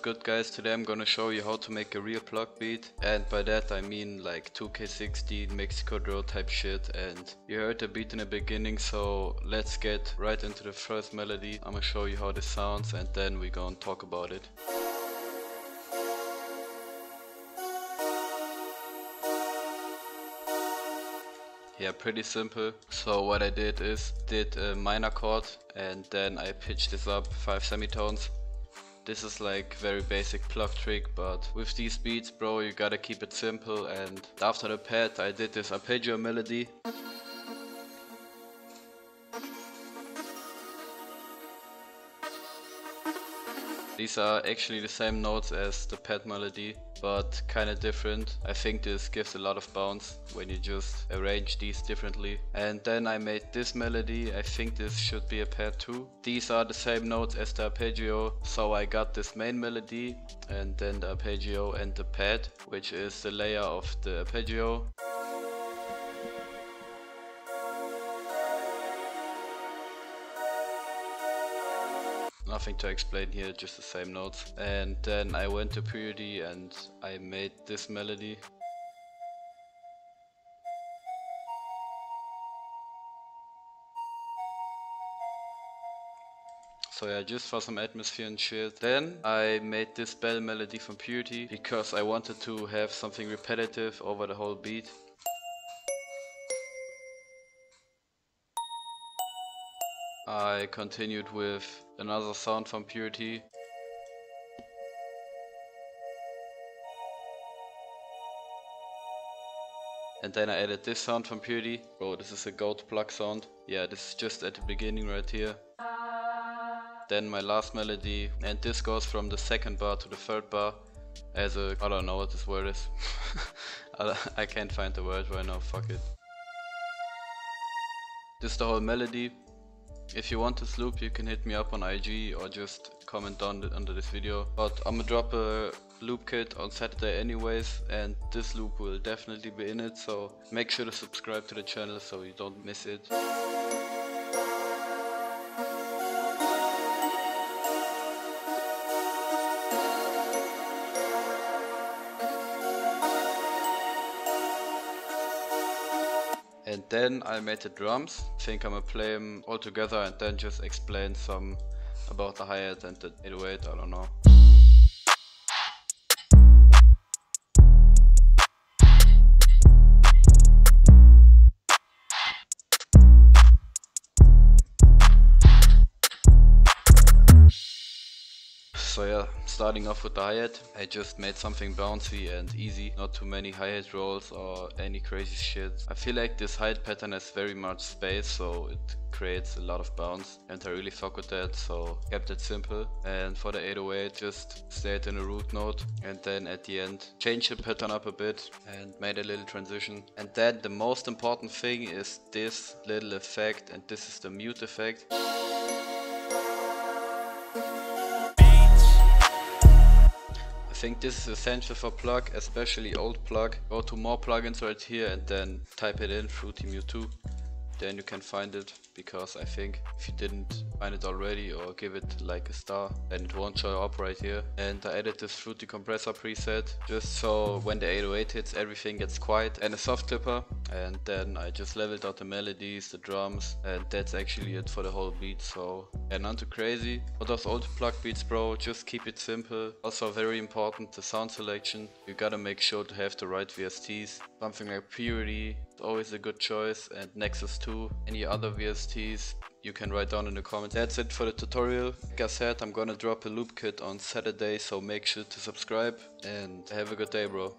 good guys, today I'm gonna show you how to make a real plug beat and by that I mean like 2K16 Mexikodro type shit and you heard the beat in the beginning so let's get right into the first melody. I'm gonna show you how this sounds and then we gonna talk about it. Yeah, pretty simple. So what I did is did a minor chord and then I pitched this up 5 semitones. This is like very basic plug trick but with these beats bro you gotta keep it simple and after the pad I did this arpeggio melody These are actually the same notes as the pad melody, but kinda different. I think this gives a lot of bounce when you just arrange these differently. And then I made this melody, I think this should be a pad too. These are the same notes as the arpeggio, so I got this main melody and then the arpeggio and the pad, which is the layer of the arpeggio. Nothing to explain here, just the same notes. And then I went to Purity and I made this melody. So yeah, just for some atmosphere and shit. Then I made this bell melody from Purity because I wanted to have something repetitive over the whole beat. I continued with another sound from Purity. And then I added this sound from Purity. Bro, this is a goat plug sound. Yeah, this is just at the beginning right here. Then my last melody. And this goes from the second bar to the third bar as a... I don't know what this word is. I can't find the word right now, fuck it. This is the whole melody. If you want this loop you can hit me up on IG or just comment down under this video. But I'm gonna drop a loop kit on Saturday anyways and this loop will definitely be in it so make sure to subscribe to the channel so you don't miss it. Then I made the drums. Think I'm gonna play them all together and then just explain some about the hi-hat and the 808, I don't know. So yeah, starting off with the hi-hat, I just made something bouncy and easy, not too many hi-hat rolls or any crazy shit. I feel like this hi-hat pattern has very much space, so it creates a lot of bounce and I really fuck with that, so kept it simple. And for the 808, just stayed in a root note and then at the end changed the pattern up a bit and made a little transition. And then the most important thing is this little effect and this is the mute effect. Think this is essential for plug, especially old plug. Go to more plugins right here and then type it in Fruity 2 then you can find it because I think if you didn't find it already or give it like a star then it won't show up right here. And I added this fruity compressor preset just so when the 808 hits everything gets quiet. And a soft clipper and then I just leveled out the melodies, the drums and that's actually it for the whole beat so yeah none too crazy. For those old plug beats bro just keep it simple. Also very important the sound selection. You gotta make sure to have the right VSTs. Something like Purity is always a good choice and Nexus 2. Any other VSTs you can write down in the comments. That's it for the tutorial. Like I said, I'm gonna drop a loop kit on Saturday, so make sure to subscribe and have a good day bro.